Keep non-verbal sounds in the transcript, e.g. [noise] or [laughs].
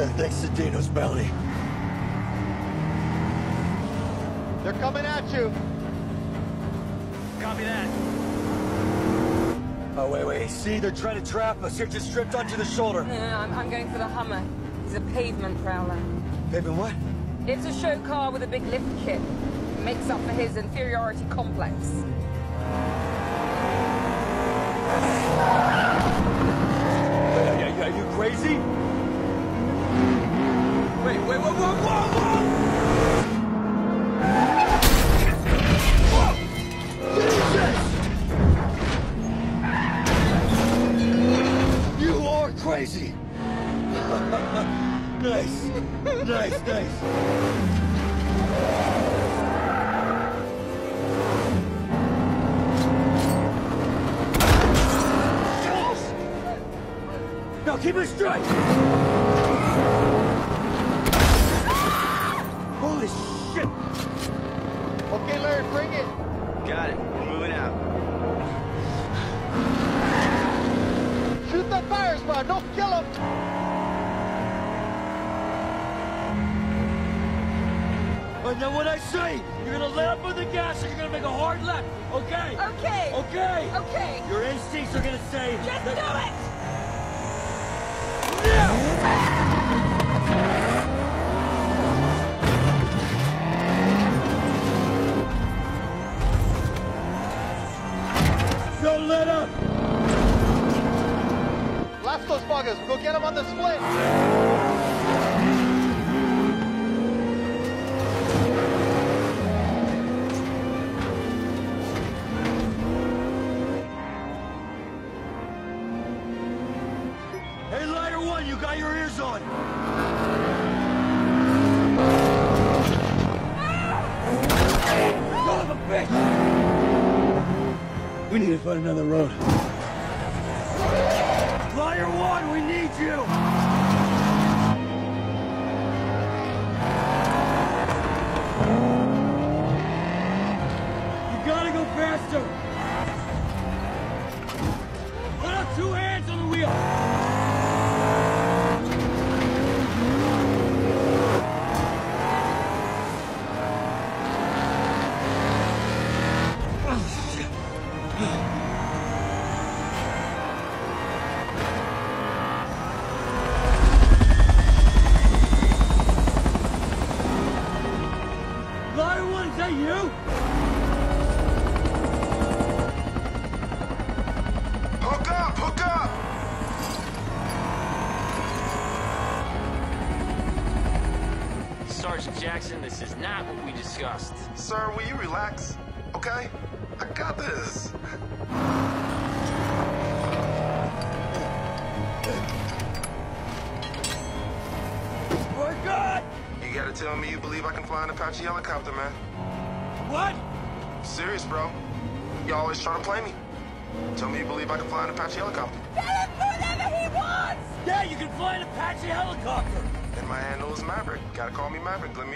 Next to Dino's belly. They're coming at you. Copy that. Oh, wait, wait. See, they're trying to trap us. Here, just stripped onto the shoulder. No, no, no, I'm, I'm going for the Hummer. He's a pavement prowler. Baby, what? It's a show car with a big lift kit. Makes up for his inferiority complex. Wait, whoa, whoa, whoa, whoa! You are crazy! [laughs] nice, nice, nice. Now keep it straight! Okay, Larry, bring it. Got it. We're moving out. Shoot that fire spot. Don't kill him. And then when I say you're gonna let up on the gas and you're gonna make a hard left, okay? Okay. Okay? Okay. Your instincts are gonna say Just do it! Don't let up! Blast those buggers. Go get them on the split. Hey, Lighter One, you got your ears on! Ah! Son of a bitch! We need to find another road. Liar One, we need you! You gotta go faster! Put up two hands on the wheel! Sergeant Jackson, this is not what we discussed. Sir, will you relax? Okay? I got this. For God! You gotta tell me you believe I can fly an Apache helicopter, man. What? Serious, bro. You always try to play me. Tell me you believe I can fly an Apache helicopter. Tell him whatever he wants! Yeah, you can fly an Apache helicopter! And my handle is Maverick. Gotta call me Maverick. Let